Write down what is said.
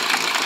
Scott.